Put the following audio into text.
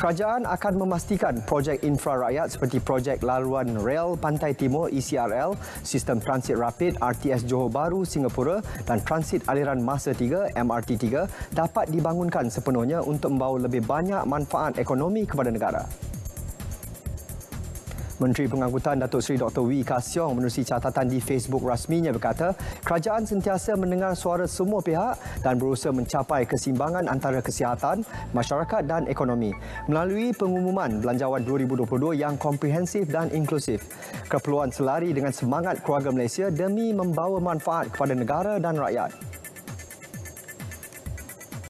Kerajaan akan memastikan projek infra rakyat seperti projek laluan rel Pantai Timur ECRL, sistem transit rapid RTS Johor Bahru Singapura dan transit aliran masa 3 MRT 3 dapat dibangunkan sepenuhnya untuk membawa lebih banyak manfaat ekonomi kepada negara. Menteri Pengangkutan Datuk Seri Dr. Wee Ka Siong menerusi catatan di Facebook rasminya berkata, kerajaan sentiasa mendengar suara semua pihak dan berusaha mencapai kesimbangan antara kesihatan, masyarakat dan ekonomi melalui pengumuman Belanjawan 2022 yang komprehensif dan inklusif. Keperluan selari dengan semangat keluarga Malaysia demi membawa manfaat kepada negara dan rakyat.